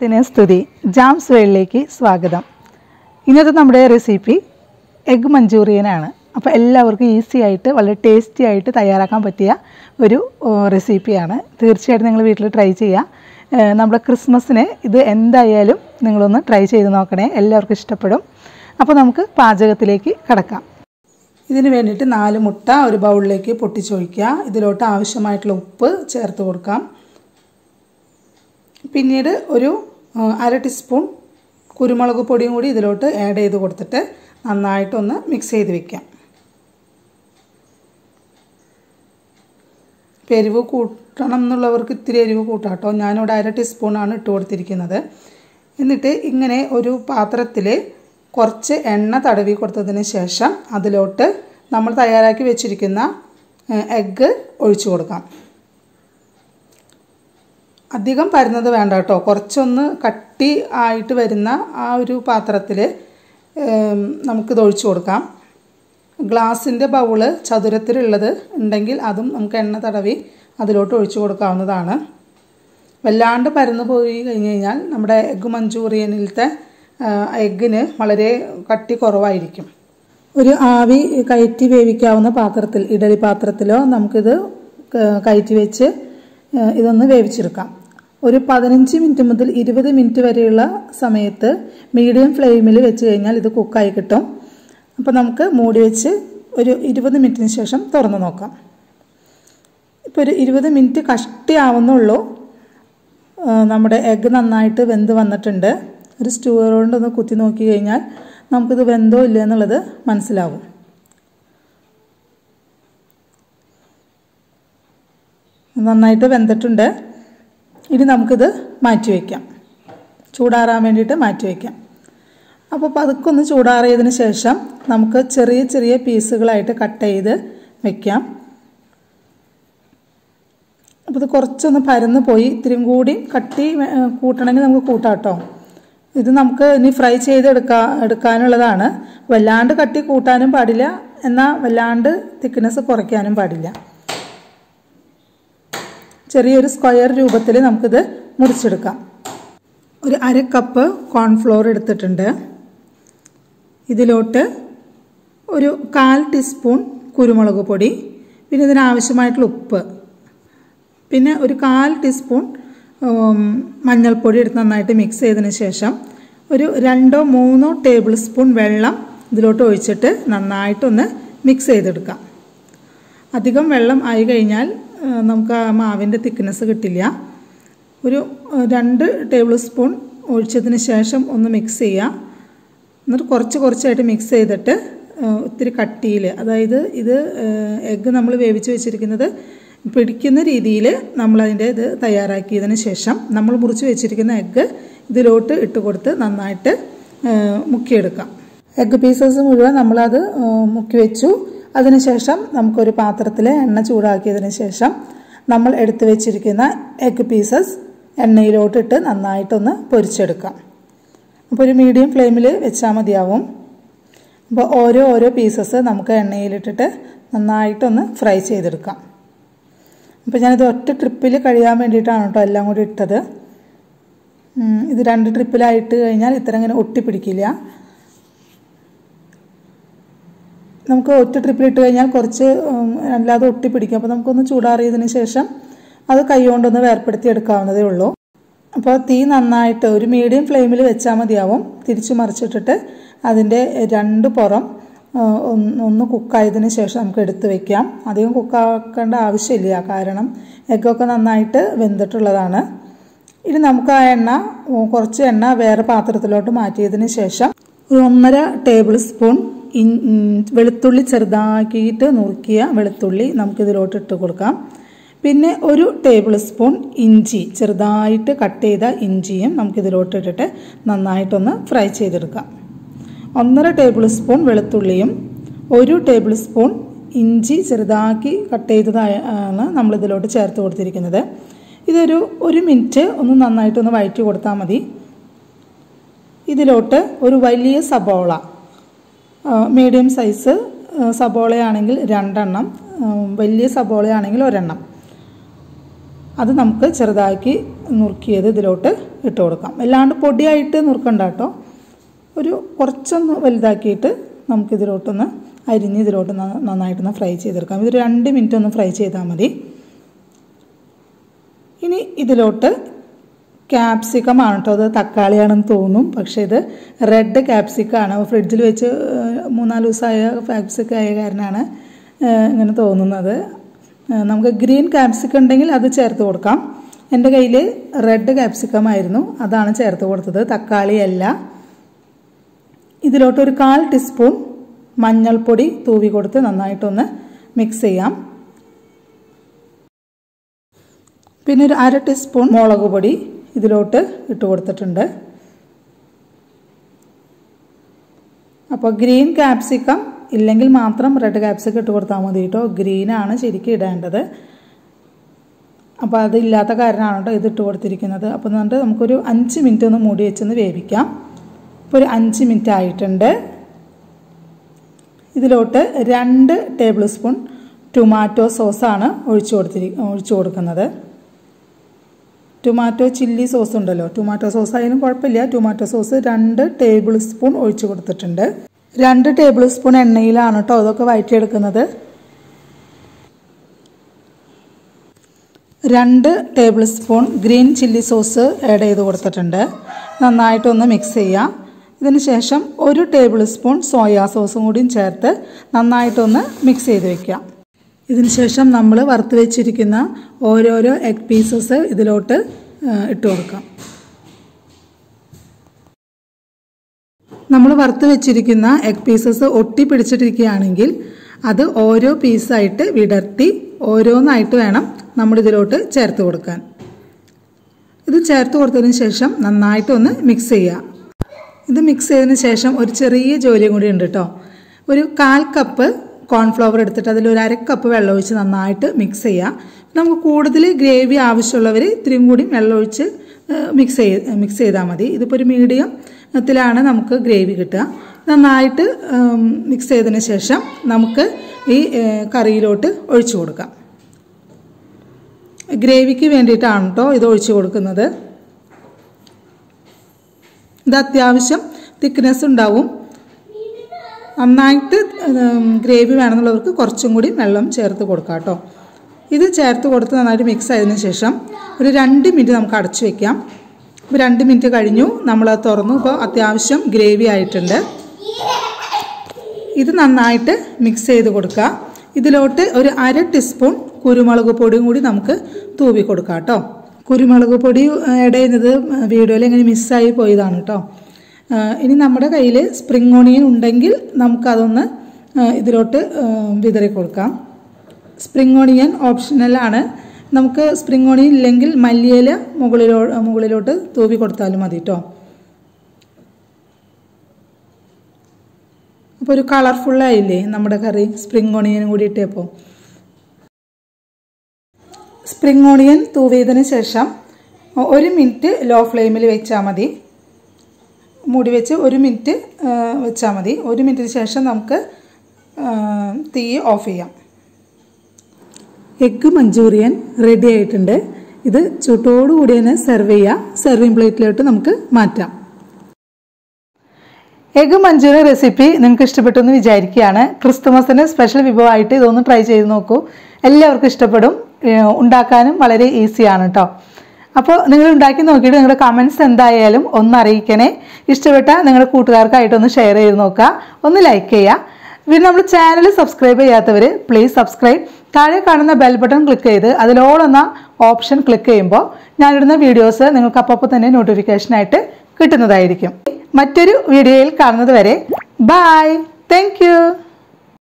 ദിന സ്തുതി. ജാംസ് വേളിലേക്ക് സ്വാഗതം. ഇന്നത്തെ നമ്മുടെ റെസിപ്പി എഗ് മഞ്ചൂറിയനാണ്. അപ്പോൾ എല്ലാവർക്കും ഈസി ആയിട്ട് വളരെ ടേസ്റ്റി ആയിട്ട് തയ്യാറാക്കാൻ പറ്റിയ ഒരു റെസിപ്പിയാണ്. തീർച്ചയായിട്ടും നിങ്ങൾ വീട്ടിൽ ട്രൈ ചെയ്യുക നമ്മുടെ ക്രിസ്മസിന് ഇത് എന്തായാലും നിങ്ങളൊന്ന് ട്രൈ ചെയ്ത് നോക്കണേ. എല്ലാവർക്കും ഇഷ്ടപ്പെടും. അപ്പോൾ നമുക്ക് പാചകത്തിലേക്ക് കടക്കാം. ഇതിന് വേണ്ടിയിട്ട് നാല് മുട്ട ഒരു ബൗളിലേക്ക് പൊട്ടിച്ചൊഴിക്കുക. ഇതിലോട്ട് ആവശ്യമായിട്ടുള്ള ഉപ്പ് ചേർത്ത് കൊടുക്കാം. പിന്നീട് ഒരു അര ടീസ്പൂൺ കുരുമുളക് പൊടിയും കൂടി ഇതിലോട്ട് ആഡ് ചെയ്ത് കൊടുത്തിട്ട് നന്നായിട്ടൊന്ന് മിക്സ് ചെയ്ത് വെക്കാം. എരിവ് കൂട്ടണം എന്നുള്ളവർക്ക് ഇത്തിരി എരിവ് കൂട്ടാം കേട്ടോ ഞാനിവിടെ അര ടീസ്പൂണാണ് ഇട്ട് കൊടുത്തിരിക്കുന്നത്. എന്നിട്ട് ഇങ്ങനെ ഒരു പാത്രത്തിൽ കുറച്ച് എണ്ണ തടവി കൊടുത്തതിന് ശേഷം അതിലോട്ട് നമ്മൾ തയ്യാറാക്കി വെച്ചിരിക്കുന്ന എഗ്ഗ് ഒഴിച്ചു കൊടുക്കാം. അധികം പരുന്നത് വേണ്ട കേട്ടോ. കുറച്ചൊന്ന് കട്ടി ആയിട്ട് വരുന്ന ആ ഒരു പാത്രത്തിൽ നമുക്കിത് ഒഴിച്ചു കൊടുക്കാം. ഗ്ലാസിന്റെ ബൗൾ ചതുരത്തിലുള്ളത് ഉണ്ടെങ്കിൽ അതും നമുക്ക് എണ്ണ തടവി അതിലോട്ട് ഒഴിച്ചു കൊടുക്കാവുന്നതാണ്. വല്ലാണ്ട് പരന്നു പോയി കഴിഞ്ഞ് കഴിഞ്ഞാൽ നമ്മുടെ എഗ്ഗ് മഞ്ചൂറിയനിലത്തെ എഗ്ഗിന് വളരെ കട്ടി കുറവായിരിക്കും. ഒരു ആവി കയറ്റി വേവിക്കാവുന്ന പാത്രത്തിൽ ഇഡലി പാത്രത്തിലോ നമുക്കിത് കയറ്റി വെച്ച് ഇതൊന്ന് വേവിച്ചെടുക്കാം. ഒരു പതിനഞ്ച് മിനിറ്റ് മുതൽ ഇരുപത് മിനിറ്റ് വരെയുള്ള സമയത്ത് മീഡിയം ഫ്ലെയിമിൽ വെച്ച് കഴിഞ്ഞാൽ ഇത് കുക്കായി കിട്ടും. അപ്പോൾ നമുക്ക് മൂടി വെച്ച് ഒരു ഇരുപത് മിനിറ്റിന് ശേഷം തുറന്ന് നോക്കാം. ഇപ്പോൾ ഒരു ഇരുപത് മിനിറ്റ് കഷ്ടിയാവുന്നുള്ളൂ നമ്മുടെ എഗ്ഗ് നന്നായിട്ട് വെന്ത് വന്നിട്ടുണ്ട്. ഒരു സ്റ്റൂവർ കൊണ്ടൊന്ന് കുത്തി നോക്കി കഴിഞ്ഞാൽ നമുക്കിത് വെന്തോ ഇല്ല എന്നുള്ളത് മനസ്സിലാവും. നന്നായിട്ട് വെന്തിട്ടുണ്ട്. ഇനി നമുക്കിത് മാറ്റി വയ്ക്കാം ചൂടാറാൻ വേണ്ടിയിട്ട് മാറ്റി വയ്ക്കാം അപ്പോൾ പതുക്കെ ഒന്ന് ചൂടാറിയതിന് ശേഷം നമുക്ക് ചെറിയ ചെറിയ പീസുകളായിട്ട് കട്ട് ചെയ്ത് വെക്കാം. അപ്പോൾ ഇത് കുറച്ചൊന്ന് പരന്ന് പോയി ഇത്തിരിയും കൂടി കട്ടി കൂട്ടണമെങ്കിൽ നമുക്ക് കൂട്ടാം കേട്ടോ. ഇത് നമുക്ക് ഇനി ഫ്രൈ ചെയ്ത് എടുക്കാ എടുക്കാനുള്ളതാണ്. വല്ലാണ്ട് കട്ടി കൂട്ടാനും പാടില്ല എന്നാൽ വല്ലാണ്ട് തിക്നെസ് കുറയ്ക്കാനും പാടില്ല. ചെറിയൊരു സ്ക്വയർ രൂപത്തിൽ നമുക്കിത് മുറിച്ചെടുക്കാം. ഒരു അര കപ്പ് കോൺഫ്ലോർ എടുത്തിട്ടുണ്ട്. ഇതിലോട്ട് ഒരു കാൽ ടീസ്പൂൺ കുരുമുളക് പൊടി പിന്നെ ഇതിനാവശ്യമായിട്ടുള്ള ഉപ്പ് പിന്നെ ഒരു കാൽ ടീസ്പൂൺ മഞ്ഞൾപ്പൊടി എടുത്ത് നന്നായിട്ട് മിക്സ് ചെയ്തതിന് ശേഷം ഒരു രണ്ടോ മൂന്നോ ടേബിൾ സ്പൂൺ വെള്ളം ഇതിലോട്ട് ഒഴിച്ചിട്ട് നന്നായിട്ടൊന്ന് മിക്സ് ചെയ്തെടുക്കാം. അധികം വെള്ളം ആയി കഴിഞ്ഞാൽ നമുക്ക് ആ മാവിന്റെ തിക്നെസ് കിട്ടില്ല. ഒരു രണ്ട് ടേബിൾ സ്പൂൺ ഒഴിച്ചതിന് ശേഷം ഒന്ന് മിക്സ് ചെയ്യുക എന്നിട്ട് കുറച്ച് കുറച്ചായിട്ട് മിക്സ് ചെയ്തിട്ട് ഒത്തിരി കട്ടിയിൽ അതായത് ഇത് എഗ്ഗ് നമ്മൾ വേവിച്ച് വെച്ചിരിക്കുന്നത് പിടിക്കുന്ന രീതിയിൽ നമ്മളതിന്റെ ഇത് തയ്യാറാക്കിയതിന് ശേഷം നമ്മൾ മുറിച്ച് വെച്ചിരിക്കുന്ന എഗ്ഗ് ഇതിലോട്ട് ഇട്ട് കൊടുത്ത് നന്നായിട്ട് മുക്കിയെടുക്കാം. എഗ്ഗ് പീസസ് മുഴുവൻ നമ്മളത് മുക്കി വെച്ചു. അതിനുശേഷം നമുക്കൊരു പാത്രത്തിൽ എണ്ണ ചൂടാക്കിയതിന് ശേഷം നമ്മൾ എടുത്തു വെച്ചിരിക്കുന്ന എഗ് പീസസ് എണ്ണയിലോട്ടിട്ട് നന്നായിട്ടൊന്ന് പൊരിച്ചെടുക്കാം. അപ്പോൾ ഒരു മീഡിയം ഫ്ലെയിമിൽ വെച്ചാൽ മതിയാവും. അപ്പോൾ ഓരോ ഓരോ പീസസ് നമുക്ക് എണ്ണയിലിട്ടിട്ട് നന്നായിട്ടൊന്ന് ഫ്രൈ ചെയ്തെടുക്കാം. അപ്പോൾ ഞാനിത് ഒറ്റ ട്രിപ്പിൽ കഴിയാൻ വേണ്ടിയിട്ടാണ് കേട്ടോ എല്ലാം കൂടി ഇട്ടത്. ഇത് രണ്ട് ട്രിപ്പിലായിട്ട് കഴിഞ്ഞാൽ ഇത്ര ഇങ്ങനെ ഒട്ടിപ്പിടിക്കില്ല. നമുക്ക് ഒറ്റ ട്രിപ്പിൽ ഇട്ട് കഴിഞ്ഞാൽ കുറച്ച് അല്ലാതെ അല്ലാതെ ഒട്ടിപ്പിടിക്കും അപ്പോൾ നമുക്കൊന്ന് ചൂടാറിയതിന് ശേഷം അത് കൈ കൊണ്ടൊന്ന് വേർപ്പെടുത്തി എടുക്കാവുന്നതേ ഉള്ളൂ. അപ്പോൾ തീ നന്നായിട്ട് ഒരു മീഡിയം ഫ്ലെയിമിൽ വെച്ചാൽ മതിയാവും. തിരിച്ചു മറിച്ചിട്ടിട്ട് അതിന്റെ രണ്ട് പുറം ഒന്ന് കുക്കായതിന് ശേഷം നമുക്ക് എടുത്തു വെക്കാം. അധികം കുക്കാക്കേണ്ട ആവശ്യമില്ല. കാരണം എഗ്ഗൊക്കെ നന്നായിട്ട് വെന്തിട്ടുള്ളതാണ്. ഇനി നമുക്ക് ആ എണ്ണ കുറച്ച് എണ്ണ വേറെ പാത്രത്തിലോട്ട് മാറ്റിയതിന് ശേഷം ഒരു ഒന്നര ടേബിൾ സ്പൂൺ വെളുത്തുള്ളി ചെറുതാക്കിയിട്ട് നുറുക്കിയ വെളുത്തുള്ളി നമുക്കിതിലോട്ട് ഇട്ട് കൊടുക്കാം. പിന്നെ ഒരു ടേബിൾ സ്പൂൺ ഇഞ്ചി ചെറുതായിട്ട് കട്ട് ചെയ്ത ഇഞ്ചിയും നമുക്കിതിലോട്ട് ഇട്ടിട്ട് നന്നായിട്ടൊന്ന് ഫ്രൈ ചെയ്തെടുക്കാം. ഒന്നര ടേബിൾ സ്പൂൺ വെളുത്തുള്ളിയും ഒരു ടേബിൾ സ്പൂൺ ഇഞ്ചി ചെറുതാക്കി കട്ട് ചെയ്തതാണ് നമ്മളിതിലോട്ട് ചേർത്ത് കൊടുത്തിരിക്കുന്നത്. ഇതൊരു ഒരു മിനിറ്റ് ഒന്ന് നന്നായിട്ടൊന്ന് വഴറ്റി കൊടുത്താൽ മതി. ഇതിലോട്ട് ഒരു വലിയ സബോള മീഡിയം സൈസ് സബോളയാണെങ്കിൽ രണ്ടെണ്ണം വലിയ സബോളയാണെങ്കിൽ ഒരെണ്ണം. അത് നമുക്ക് ചെറുതാക്കി നുറുക്കിയത് ഇതിലോട്ട് ഇട്ട് കൊടുക്കാം. അല്ലാണ്ട് പൊടിയായിട്ട് നുറുക്കണ്ട കേട്ടോ. ഒരു കുറച്ചൊന്ന് വലുതാക്കിയിട്ട് നമുക്കിതിലോട്ടൊന്ന് അരിഞ്ഞ് ഇതിലോട്ട് നന്നായിട്ടൊന്ന് ഫ്രൈ ചെയ്തെടുക്കാം. ഇതൊരു രണ്ട് മിനിറ്റ് ഒന്ന് ഫ്രൈ ചെയ്താൽ മതി. ഇനി ഇതിലോട്ട് ക്യാപ്സിക്കം ആണ് കേട്ടോ അത് തക്കാളിയാണെന്ന് തോന്നും. പക്ഷേ ഇത് റെഡ് ക്യാപ്സിക്കാണ് ഫ്രിഡ്ജിൽ വെച്ച് മൂന്നാൽ ദിവസമായ ക്യാപ്സിക്കം ആയ കാരണമാണ് ഇങ്ങനെ തോന്നുന്നത്. നമുക്ക് ഗ്രീൻ ക്യാപ്സിക്കം ഉണ്ടെങ്കിൽ അത് ചേർത്ത് കൊടുക്കാം. എന്റെ കയ്യിൽ റെഡ് ക്യാപ്സിക്കം ആയിരുന്നു. അതാണ് ചേർത്ത് കൊടുത്തത്. തക്കാളിയല്ല. ഇതിലോട്ട് ഒരു കാൽ ടീസ്പൂൺ മഞ്ഞൾപ്പൊടി തൂവി കൊടുത്ത് നന്നായിട്ടൊന്ന് മിക്സ് ചെയ്യാം. പിന്നെ ഒരു അര ടീസ്പൂൺ മുളക് പൊടി. ഇതിലോട്ട് ഇട്ട് കൊടുത്തിട്ടുണ്ട്. അപ്പോൾ ഗ്രീൻ ക്യാപ്സിക്കം ഇല്ലെങ്കിൽ മാത്രം റെഡ് ക്യാപ്സിക്കം ഇട്ട് കൊടുത്താൽ മതി കേട്ടോ ഗ്രീനാണ് ശരിക്കും ഇടേണ്ടത്. അപ്പോൾ അതില്ലാത്ത കാരണമാണ് കേട്ടോ ഇത് ഇട്ട് കൊടുത്തിരിക്കുന്നത്. അപ്പോൾ എന്ന് പറഞ്ഞിട്ട് നമുക്കൊരു അഞ്ച് മിനിറ്റ് ഒന്ന് മൂടി വെച്ചൊന്ന് വേവിക്കാം. ഇപ്പോൾ ഒരു അഞ്ച് മിനിറ്റ് ആയിട്ടുണ്ട്. ഇതിലോട്ട് രണ്ട് ടേബിൾ സ്പൂൺ ടൊമാറ്റോ സോസാണ് ഒഴിച്ചു കൊടുത്തിരി ഒഴിച്ചു കൊടുക്കുന്നത്. ടൊമാറ്റോ ചില്ലി സോസ് ഉണ്ടല്ലോ. ടൊമാറ്റോ സോസ് ആയാലും കുഴപ്പമില്ല. ടൊമാറ്റോ സോസ് രണ്ട് ടേബിൾ സ്പൂൺ ഒഴിച്ചു കൊടുത്തിട്ടുണ്ട്. രണ്ട് ടേബിൾ സ്പൂൺ എണ്ണയിലാണ് കേട്ടോ അതൊക്കെ വഴറ്റിയെടുക്കുന്നത് രണ്ട് tablespoon green chilli sauce add ചെയ്ത് കൊടുത്തിട്ടുണ്ട്. നന്നായിട്ടൊന്ന് മിക്സ് ചെയ്യാം. ഇതിന് ശേഷം ഒരു ടേബിൾ സ്പൂൺ സോയാ സോസും കൂടിയും ചേർത്ത് നന്നായിട്ടൊന്ന് മിക്സ് ചെയ്ത് വെക്കാം. ഇതിന് ശേഷം നമ്മൾ വറുത്ത് വെച്ചിരിക്കുന്ന ഓരോരോ എഗ് പീസസ് ഇതിലോട്ട് ഇട്ട് കൊടുക്കാം. നമ്മൾ വറുത്ത് വെച്ചിരിക്കുന്ന എഗ് പീസസ് ഒട്ടി പിടിച്ചിട്ടിരിക്കുകയാണെങ്കിൽ അത് ഓരോ പീസായിട്ട് വിടർത്തി ഓരോന്നായിട്ട് വേണം നമ്മൾ ഇതിലോട്ട് ചേർത്ത് കൊടുക്കാൻ. ഇത് ചേർത്ത് കൊടുത്തതിന് ശേഷം നന്നായിട്ട് ഒന്ന് മിക്സ് ചെയ്യുക ഇത് മിക്സ് ചെയ്തതിന് ശേഷം ഒരു ചെറിയ ജോലിയും കൂടി ഉണ്ട് കേട്ടോ ഒരു കാൽ കപ്പ് കോൺഫ്ലവർ എടുത്തിട്ട് അതിൽ ഒരു അര കപ്പ് വെള്ളം ഒഴിച്ച് നന്നായിട്ട് മിക്സ് ചെയ്യുക നമുക്ക് കൂടുതൽ ഗ്രേവി ആവശ്യമുള്ളവർ ഇത്രയും കൂടി വെള്ളം ഒഴിച്ച് മിക്സ് ചെയ്ത് മിക്സ് ചെയ്താൽ മതി. ഇതിപ്പോൾ ഒരു മീഡിയം ത്തിലാണ് നമുക്ക് ഗ്രേവി കിട്ടുക. നന്നായിട്ട് മിക്സ് ചെയ്തതിന് ശേഷം നമുക്ക് ഈ കറിയിലോട്ട് ഒഴിച്ചു കൊടുക്കാം. ഗ്രേവിക്ക് വേണ്ടിയിട്ടാണ് കേട്ടോ ഇത് ഒഴിച്ചു കൊടുക്കുന്നത്. ഇത് അത്യാവശ്യം തിക്നെസ് ഉണ്ടാവും. നന്നായിട്ട് ഗ്രേവി വേണമെന്നുള്ളവർക്ക് കുറച്ചും കൂടി വെള്ളം ചേർത്ത് കൊടുക്കാം കേട്ടോ. ഇത് ചേർത്ത് കൊടുത്ത് നന്നായിട്ട് മിക്സ് ആയതിനു ശേഷം ഒരു രണ്ട് മിനിറ്റ് നമുക്ക് അടച്ചു വെക്കാം. ഇപ്പോൾ രണ്ട് മിനിറ്റ് കഴിഞ്ഞു. നമ്മൾ തുറന്നു. ഇപ്പോൾ അത്യാവശ്യം ഗ്രേവി ആയിട്ടുണ്ട്. ഇത് നന്നായിട്ട് മിക്സ് ചെയ്ത് കൊടുക്കുക. ഇതിലോട്ട് ഒരു അര ടീസ്പൂൺ കുരുമുളക് പൊടിയും കൂടി നമുക്ക് തൂവി കൊടുക്കാം കേട്ടോ. കുരുമുളക് പൊടി ഇടയുന്നത് വീഡിയോയിൽ എങ്ങനെ മിസ്സായി പോയതാണ് കേട്ടോ. ഇനി നമ്മുടെ കയ്യിൽ സ്പ്രിംഗ് ഓണിയൻ ഉണ്ടെങ്കിൽ നമുക്കതൊന്ന് ഇതിലോട്ട് വിതറി കൊടുക്കാം. സ്പ്രിംഗ് ഓണിയൻ ഓപ്ഷണലാണ് നമുക്ക് സ്പ്രിംഗ് ഓണിയൻ ഇല്ലെങ്കിൽ മല്ലിയില മുകളിലോ മുകളിലോട്ട് തൂവി കൊടുത്താലും മതി കേട്ടോ അപ്പോൾ ഒരു കളർഫുള്ളായില്ലേ നമ്മുടെ കറി സ്പ്രിംഗ് ഓണിയൻ കൂടി ഇട്ടപ്പോൾ സ്പ്രിംഗ് ഓണിയൻ തൂവിയതിന് ശേഷം ഒരു മിനിറ്റ് ലോ ഫ്ലെയിമിൽ വെച്ചാൽ മതി. മൂടി വെച്ച് ഒരു മിനിറ്റ് വെച്ചാൽ മതി. ഒരു മിനിറ്റിന് ശേഷം നമുക്ക് തീ ഓഫ് ചെയ്യാം. എഗ്ഗ് മഞ്ചൂറിയൻ റെഡി ആയിട്ടുണ്ട്. ഇത് ചൂട്ടോടുകൂടി തന്നെ സെർവ് ചെയ്യുക സെർവിങ് പ്ലേറ്റിലോട്ട് നമുക്ക് മാറ്റാം. എഗ് മഞ്ചൂരിയൻ റെസിപ്പി നിങ്ങൾക്ക് ഇഷ്ടപ്പെട്ടു എന്ന് വിചാരിക്കുകയാണ്. ക്രിസ്തുമസിന് സ്പെഷ്യൽ വിഭവമായിട്ട് ഇതൊന്ന് ട്രൈ ചെയ്ത് നോക്കൂ. എല്ലാവർക്കും ഇഷ്ടപ്പെടും. ഉണ്ടാക്കാനും വളരെ ഈസിയാണ് കേട്ടോ അപ്പോൾ നിങ്ങൾ ഉണ്ടാക്കി നോക്കിയിട്ട് നിങ്ങളുടെ കമൻസ് എന്തായാലും ഒന്ന് അറിയിക്കണേ. ഇഷ്ടപ്പെട്ട നിങ്ങളുടെ കൂട്ടുകാർക്കായിട്ടൊന്ന് ഷെയർ ചെയ്ത് നോക്കുക. ഒന്ന് ലൈക്ക് ചെയ്യുക. പിന്നെ നമ്മൾ ചാനൽ സബ്സ്ക്രൈബ് ചെയ്യാത്തവർ പ്ലീസ് സബ്സ്ക്രൈബ് താഴെ കാണുന്ന ബെൽ ബട്ടൺ ക്ലിക്ക് ചെയ്ത് അതിലോളെന്ന ഓപ്ഷൻ ക്ലിക്ക് ചെയ്യുമ്പോൾ ഞാനിടുന്ന വീഡിയോസ് നിങ്ങൾക്ക് അപ്പോൾ തന്നെ നോട്ടിഫിക്കേഷനായിട്ട് കിട്ടുന്നതായിരിക്കും. മറ്റൊരു വീഡിയോയിൽ കാണുന്നത് വരെ ബായ് താങ്ക്